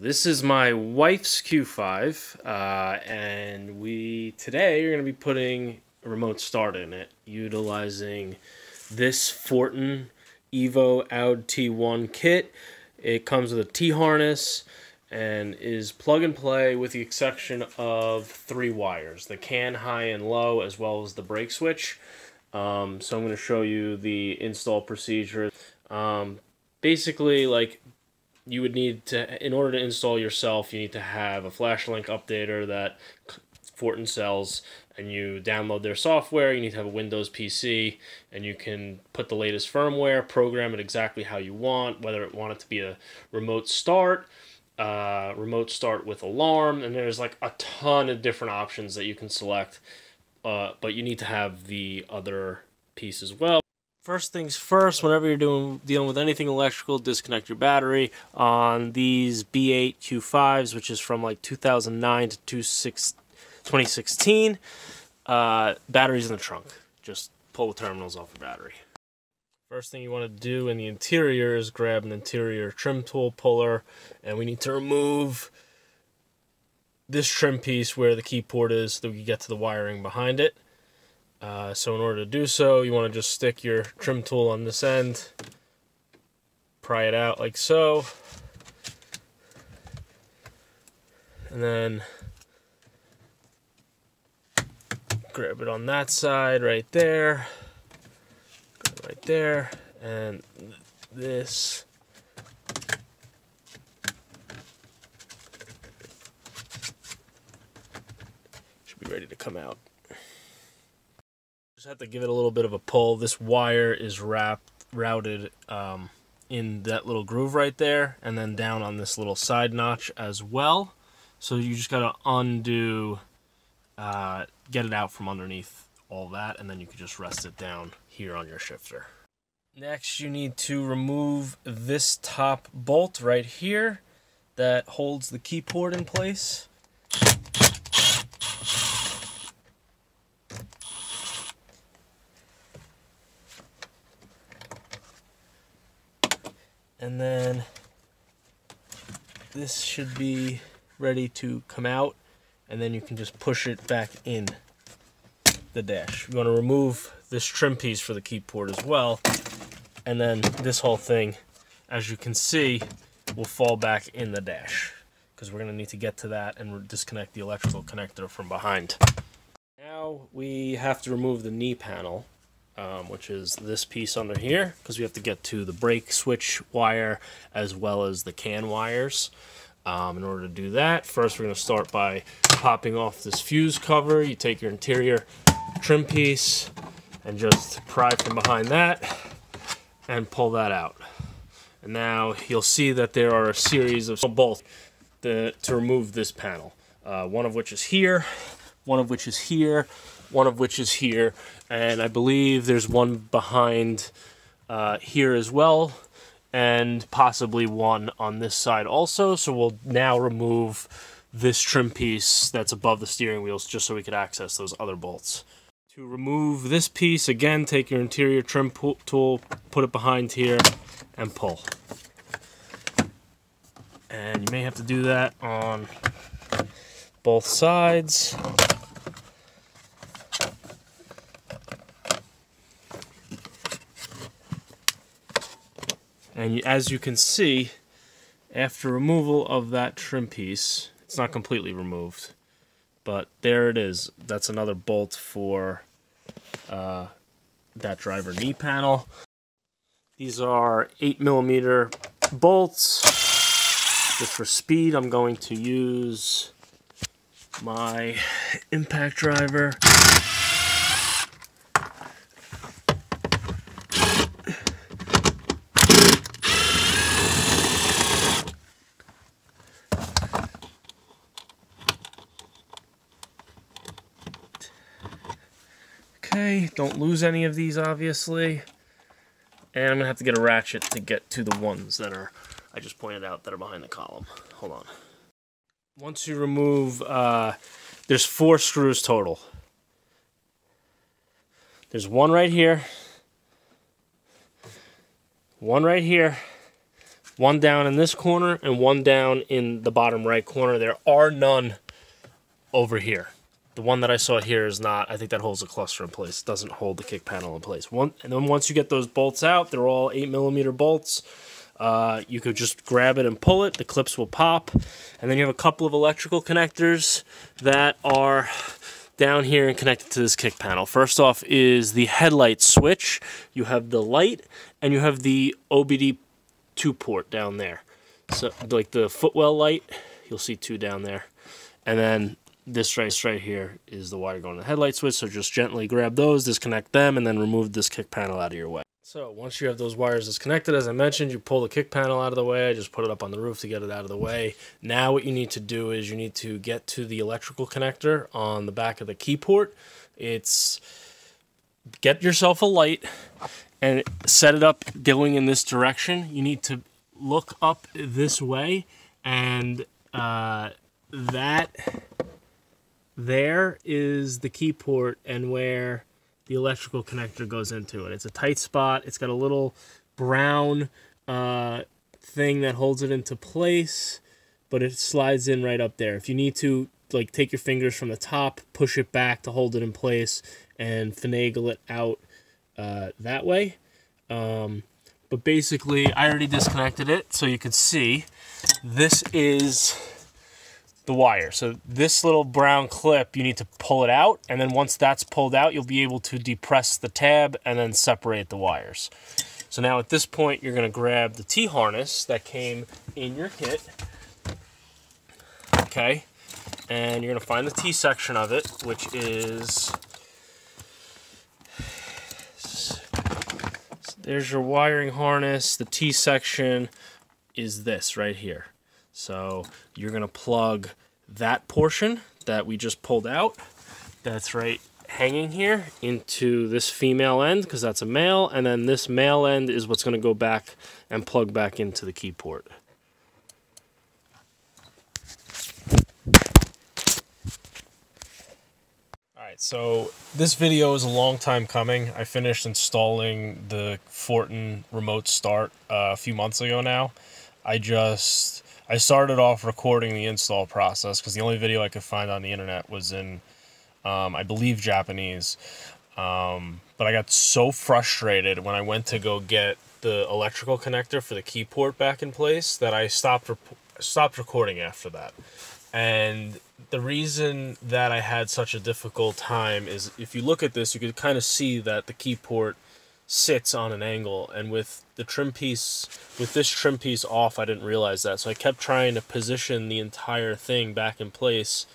this is my wife's Q5, uh, and we today are going to be putting a remote start in it, utilizing this Fortin Evo Aud T1 kit. It comes with a T harness and is plug and play with the exception of three wires the CAN high and low, as well as the brake switch. Um, so I'm going to show you the install procedure. Um, basically, like you would need to, in order to install yourself, you need to have a flash link updater that Fortin sells, and you download their software. You need to have a Windows PC, and you can put the latest firmware, program it exactly how you want, whether it want it to be a remote start, uh, remote start with alarm, and there's like a ton of different options that you can select. Uh, but you need to have the other piece as well. First things first, whenever you're doing dealing with anything electrical, disconnect your battery on these B8 Q5s, which is from like 2009 to 2016. Uh, batteries in the trunk. Just pull the terminals off the battery. First thing you want to do in the interior is grab an interior trim tool puller, and we need to remove this trim piece where the key port is so that we can get to the wiring behind it. Uh, so in order to do so, you want to just stick your trim tool on this end, pry it out like so, and then grab it on that side right there, right there, and this. Should be ready to come out. Just have to give it a little bit of a pull. This wire is wrapped, routed um, in that little groove right there, and then down on this little side notch as well. So you just gotta undo, uh, get it out from underneath all that, and then you can just rest it down here on your shifter. Next, you need to remove this top bolt right here that holds the key port in place. And then this should be ready to come out and then you can just push it back in the dash. You want to remove this trim piece for the key port as well and then this whole thing as you can see will fall back in the dash because we're going to need to get to that and disconnect the electrical connector from behind. Now we have to remove the knee panel um, which is this piece under here, because we have to get to the brake switch wire as well as the CAN wires. Um, in order to do that, first we're going to start by popping off this fuse cover. You take your interior trim piece and just pry from behind that and pull that out. And now you'll see that there are a series of bolts to, to remove this panel. Uh, one of which is here, one of which is here, one of which is here, and I believe there's one behind uh, here as well, and possibly one on this side also. So we'll now remove this trim piece that's above the steering wheels just so we could access those other bolts. To remove this piece, again, take your interior trim tool, put it behind here, and pull. And you may have to do that on both sides. And as you can see, after removal of that trim piece, it's not completely removed, but there it is. That's another bolt for uh, that driver knee panel. These are 8 millimeter bolts. Just for speed, I'm going to use my impact driver. Don't lose any of these, obviously. And I'm going to have to get a ratchet to get to the ones that are, I just pointed out, that are behind the column. Hold on. Once you remove, uh, there's four screws total. There's one right here, one right here, one down in this corner and one down in the bottom right corner. There are none over here. The one that I saw here is not. I think that holds the cluster in place. It doesn't hold the kick panel in place. One, and then once you get those bolts out, they're all eight millimeter bolts. Uh, you could just grab it and pull it. The clips will pop, and then you have a couple of electrical connectors that are down here and connected to this kick panel. First off is the headlight switch. You have the light, and you have the OBD two port down there. So like the footwell light, you'll see two down there, and then this right, right here is the wire going to the headlight switch. So just gently grab those, disconnect them, and then remove this kick panel out of your way. So once you have those wires disconnected, as I mentioned, you pull the kick panel out of the way. I just put it up on the roof to get it out of the way. Now what you need to do is you need to get to the electrical connector on the back of the key port. It's get yourself a light and set it up going in this direction. You need to look up this way and uh, that there is the key port and where the electrical connector goes into it. It's a tight spot. It's got a little brown uh, thing that holds it into place, but it slides in right up there. If you need to, like, take your fingers from the top, push it back to hold it in place, and finagle it out uh, that way. Um, but basically, I already disconnected it, so you can see this is the wire. So this little brown clip, you need to pull it out, and then once that's pulled out, you'll be able to depress the tab and then separate the wires. So now at this point, you're gonna grab the T-harness that came in your kit, okay? And you're gonna find the T section of it, which is, there's your wiring harness. The T section is this right here. So you're going to plug that portion that we just pulled out, that's right hanging here, into this female end because that's a male, and then this male end is what's going to go back and plug back into the key port. So this video is a long time coming. I finished installing the Fortin remote start uh, a few months ago now. I just I started off recording the install process because the only video I could find on the internet was in, um, I believe, Japanese. Um, but I got so frustrated when I went to go get the electrical connector for the key port back in place that I stopped stopped recording after that. And the reason that I had such a difficult time is if you look at this, you could kind of see that the key port sits on an angle and with the trim piece with this trim piece off I didn't realize that. So I kept trying to position the entire thing back in place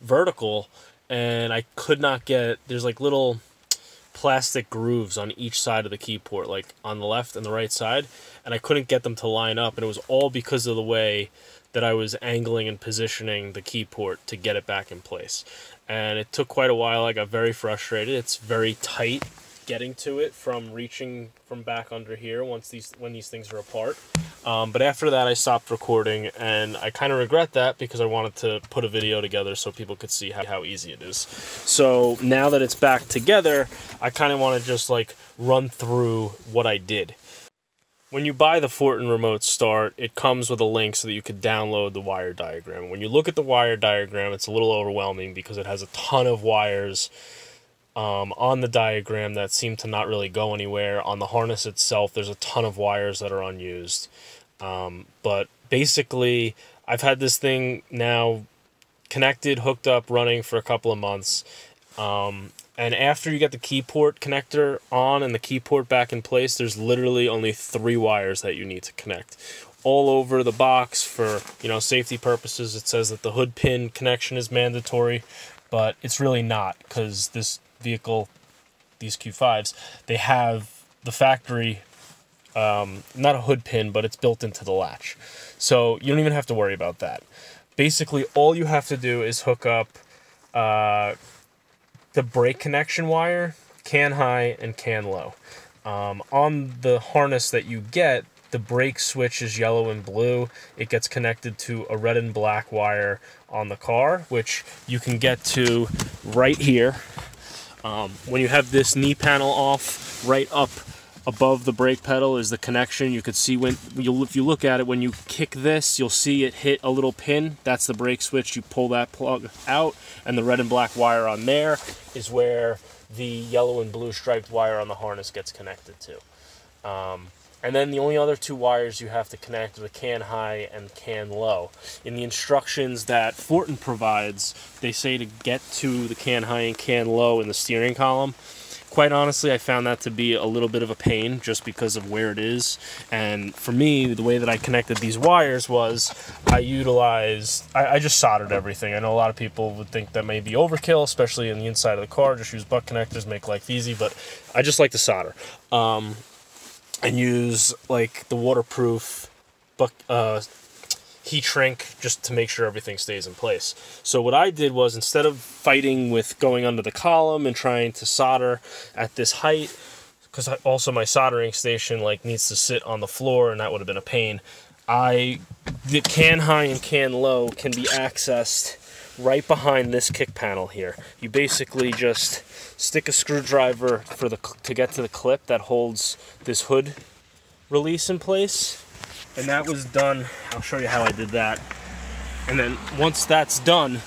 vertical and I could not get there's like little plastic grooves on each side of the key port like on the left and the right side and I couldn't get them to line up and it was all because of the way that I was angling and positioning the key port to get it back in place. And it took quite a while. I got very frustrated. It's very tight getting to it from reaching from back under here once these when these things are apart. Um, but after that, I stopped recording, and I kind of regret that because I wanted to put a video together so people could see how, how easy it is. So now that it's back together, I kind of want to just like run through what I did. When you buy the Fortin Remote Start, it comes with a link so that you could download the wire diagram. When you look at the wire diagram, it's a little overwhelming because it has a ton of wires um, on the diagram that seem to not really go anywhere. On the harness itself, there's a ton of wires that are unused. Um, but basically, I've had this thing now connected, hooked up, running for a couple of months. Um, and after you get the key port connector on and the key port back in place, there's literally only three wires that you need to connect. All over the box for you know safety purposes, it says that the hood pin connection is mandatory, but it's really not because this vehicle, these Q5s, they have the factory, um, not a hood pin, but it's built into the latch. So you don't even have to worry about that. Basically, all you have to do is hook up uh, the brake connection wire, CAN high and CAN low. Um, on the harness that you get, the brake switch is yellow and blue. It gets connected to a red and black wire on the car, which you can get to right here. Um, when you have this knee panel off, right up above the brake pedal is the connection. You could see when you if you look at it when you kick this, you'll see it hit a little pin. That's the brake switch. You pull that plug out, and the red and black wire on there is where the yellow and blue striped wire on the harness gets connected to. Um, and then the only other two wires you have to connect are the CAN high and CAN low. In the instructions that Fortin provides, they say to get to the CAN high and CAN low in the steering column. Quite honestly, I found that to be a little bit of a pain just because of where it is. And for me, the way that I connected these wires was I utilized, I, I just soldered everything. I know a lot of people would think that may be overkill, especially in the inside of the car. Just use butt connectors, make life easy, but I just like to solder. Um, and use like the waterproof buck, uh, heat shrink just to make sure everything stays in place. So what I did was instead of fighting with going under the column and trying to solder at this height, because also my soldering station like needs to sit on the floor and that would have been a pain. I the CAN high and CAN low can be accessed right behind this kick panel here. You basically just stick a screwdriver for the to get to the clip that holds this hood release in place. And that was done I'll show you how I did that. And then once that's done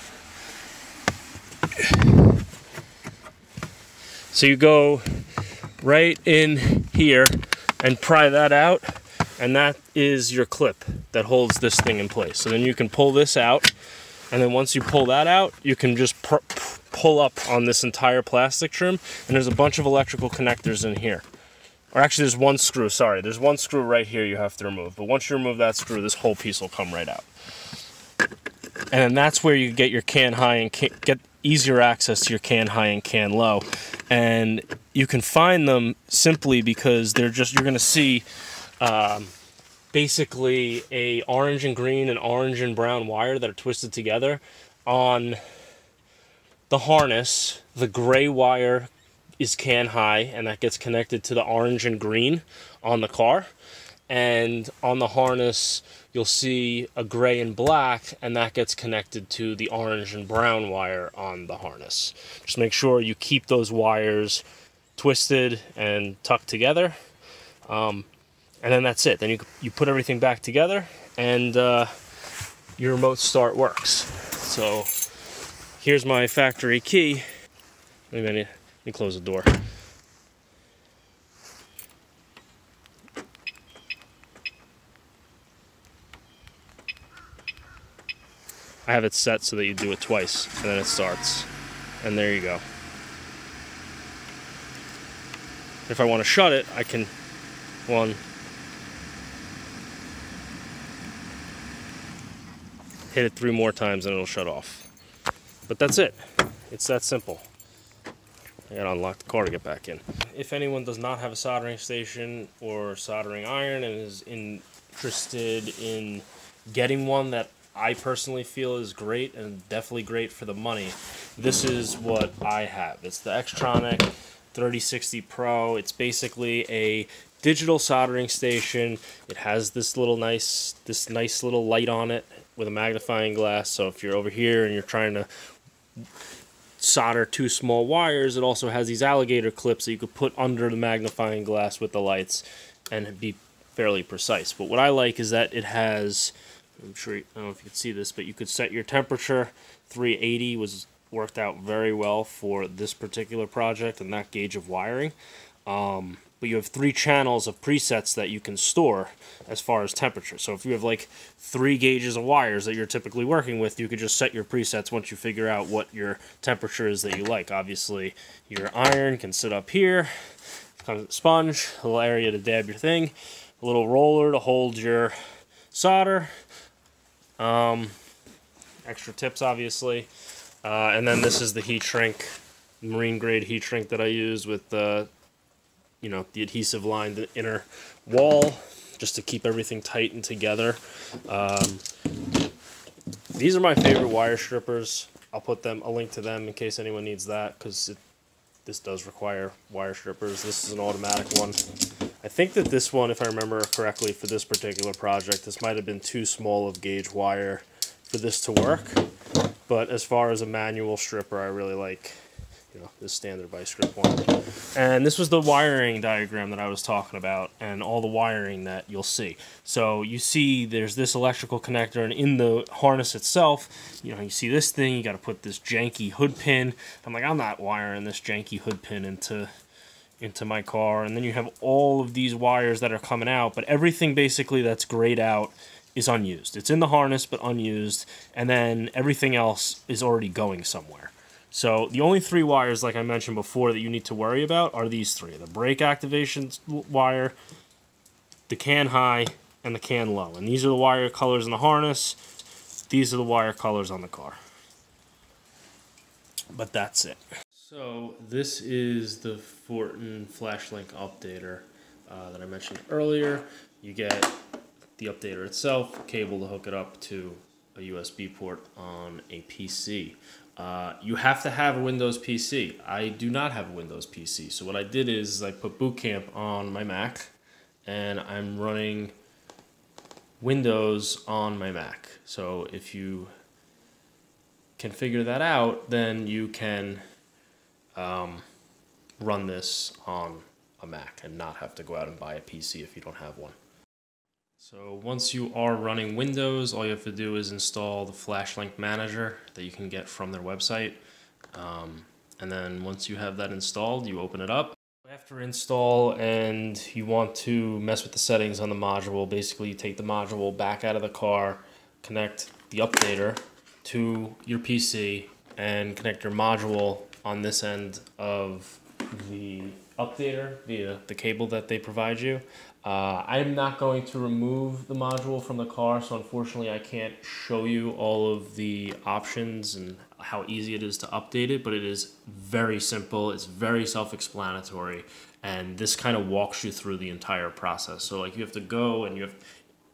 so you go right in here and pry that out and that is your clip that holds this thing in place. So then you can pull this out and then once you pull that out you can just pull up on this entire plastic trim and there's a bunch of electrical connectors in here or actually there's one screw, sorry. There's one screw right here you have to remove. But once you remove that screw, this whole piece will come right out. And then that's where you get your CAN high and can, get easier access to your CAN high and CAN low. And you can find them simply because they're just, you're going to see um, basically a orange and green and orange and brown wire that are twisted together on the harness. The gray wire is CAN high and that gets connected to the orange and green on the car. And on the harness you'll see a gray and black and that gets connected to the orange and brown wire on the harness. Just make sure you keep those wires twisted and tucked together. Um, and then that's it then you, you put everything back together and uh, your remote start works so here's my factory key let me close the door. I have it set so that you do it twice and then it starts. And there you go. If I want to shut it, I can one hit it three more times and it'll shut off. But that's it. It's that simple. I gotta unlock the car to get back in. If anyone does not have a soldering station or soldering iron and is interested in getting one that I personally feel is great and definitely great for the money, this is what I have. It's the X-Tronic 3060 Pro. It's basically a digital soldering station. It has this little nice this nice little light on it with a magnifying glass. So if you're over here and you're trying to solder two small wires, it also has these alligator clips that you could put under the magnifying glass with the lights and be fairly precise. But what I like is that it has, I'm sure, I don't know if you can see this, but you could set your temperature. 380 was worked out very well for this particular project and that gauge of wiring. Um, but you have three channels of presets that you can store as far as temperature. So if you have like three gauges of wires that you're typically working with, you could just set your presets once you figure out what your temperature is that you like. Obviously, your iron can sit up here, comes with a sponge, a little area to dab your thing, a little roller to hold your solder, um, extra tips obviously, uh, and then this is the heat shrink, marine grade heat shrink that I use with the you know, the adhesive line, the inner wall, just to keep everything tight and together. Um, these are my favorite wire strippers. I'll put them a link to them in case anyone needs that because this does require wire strippers. This is an automatic one. I think that this one, if I remember correctly, for this particular project, this might have been too small of gauge wire for this to work. But as far as a manual stripper, I really like you know, this standard vice grip one. And this was the wiring diagram that I was talking about and all the wiring that you'll see. So you see there's this electrical connector and in the harness itself, you know, you see this thing, you got to put this janky hood pin. I'm like, I'm not wiring this janky hood pin into into my car. And then you have all of these wires that are coming out, but everything basically that's grayed out is unused. It's in the harness, but unused. And then everything else is already going somewhere. So the only three wires, like I mentioned before, that you need to worry about are these three. The brake activation wire, the CAN high, and the CAN low. And these are the wire colors in the harness. These are the wire colors on the car. But that's it. So this is the Fortin FlashLink updater uh, that I mentioned earlier. You get the updater itself, cable to hook it up to a USB port on a PC. Uh, you have to have a Windows PC. I do not have a Windows PC. So what I did is I put Boot Camp on my Mac and I'm running Windows on my Mac. So if you can figure that out, then you can um, run this on a Mac and not have to go out and buy a PC if you don't have one. So once you are running Windows, all you have to do is install the FlashLink Manager that you can get from their website. Um, and then once you have that installed, you open it up. After install and you want to mess with the settings on the module, basically you take the module back out of the car, connect the updater to your PC, and connect your module on this end of the updater via the cable that they provide you. Uh, I'm not going to remove the module from the car, so unfortunately I can't show you all of the options and how easy it is to update it, but it is very simple, it's very self-explanatory, and this kind of walks you through the entire process. So like you have to go and you have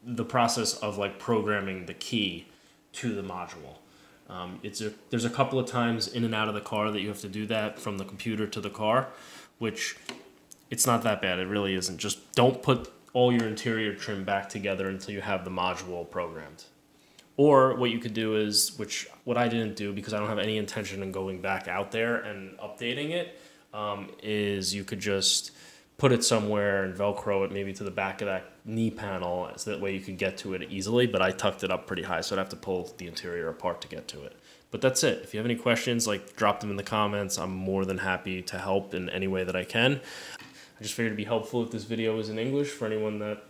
the process of like programming the key to the module. Um, it's a, there's a couple of times in and out of the car that you have to do that from the computer to the car, which it's not that bad. It really isn't. Just don't put all your interior trim back together until you have the module programmed. Or what you could do is, which what I didn't do because I don't have any intention in going back out there and updating it, um, is you could just put it somewhere and velcro it maybe to the back of that knee panel so that way you could get to it easily but i tucked it up pretty high so i'd have to pull the interior apart to get to it but that's it if you have any questions like drop them in the comments i'm more than happy to help in any way that i can i just figured it'd be helpful if this video was in english for anyone that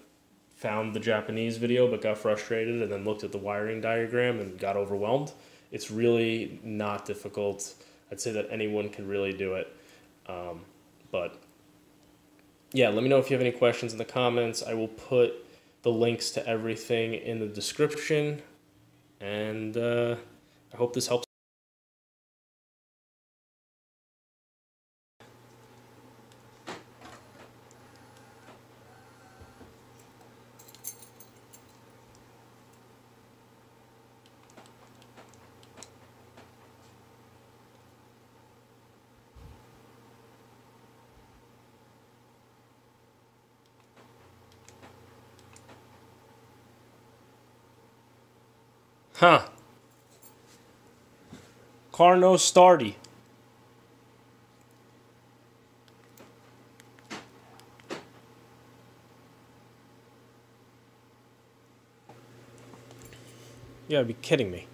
found the japanese video but got frustrated and then looked at the wiring diagram and got overwhelmed it's really not difficult i'd say that anyone can really do it um, but yeah, let me know if you have any questions in the comments. I will put the links to everything in the description. And uh, I hope this helps. Car no starty. You gotta be kidding me.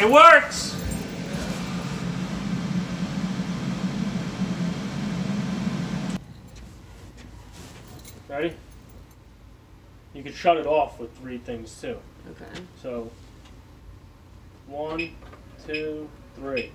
It works! Ready? You can shut it off with three things too. Okay. So, one, two, three.